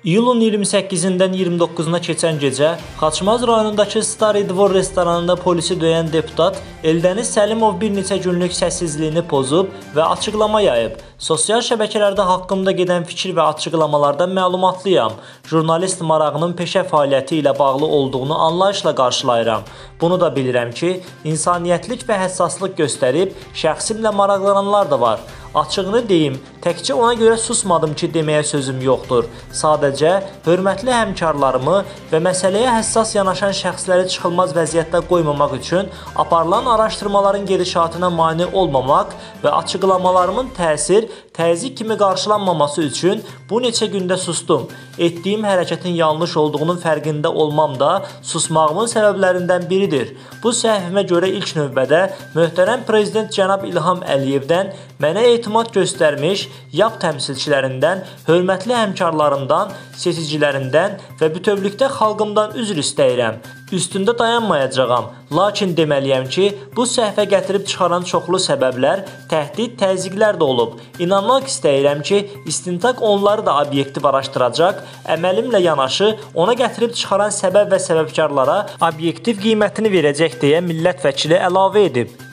İyulun 28-dən 29-una keçən gecə Xaçmaz rayonundakı Stary Dvor restoranında polisi döyən deputat Eldəniz Səlimov bir neçə günlük səssizliyini pozub və açıqlama yayıb. Sosial şəbəkələrdə haqqımda gedən fikir və açıqlamalardan məlumatlıyam. Jurnalist marağının peşə fəaliyyəti ilə bağlı olduğunu anlayışla qarşılayıram. Bunu da bilirəm ki, insaniyyətlik və həssaslıq göstərib şəxsimlə maraqlananlar da var. Açığını deyim, təkcə ona görə susmadım ki, deməyə sözüm yoxdur. Sadəcə hörmətli həmkarlarımı və məsələyə həssas yanaşan şəxsləri çıxılmaz vəziyyətdə qoymamaq üçün aparılan araşdırmaların gedişatına mane olmamaq və açıqlamalarımın təsir, təzyiq kimi qarşılanmaması üçün bu neçə gündə susdum. Etdiyim hərəkətin yanlış olduğunun fərqində olmam da susmağımın səbəblərindən biridir. Bu səhvimə görə ilk növbədə möhtərəm prezident cənab İlham Əliyevdən mənə etimad göstərmiş YAP təmsilçilərindən, hörmətli həmkarlarımdan, seçicilərimdən və bütövlükdə xalqımdan üzr istəyirəm. Üstündə dayanmayacağam, lakin deməliyəm ki, bu səhvə gətirib çıxaran çoxlu səbəblər, təhdid, təzyiqlər də olub. İnanmaq istəyirəm ki, istintaq onları da obyektiv araşdıracaq, əməlimlə yanaşı ona gətirib çıxaran səbəb və səbəbkarlara obyektiv qiymətini verəcək deyə millət vəkili əlavə edib.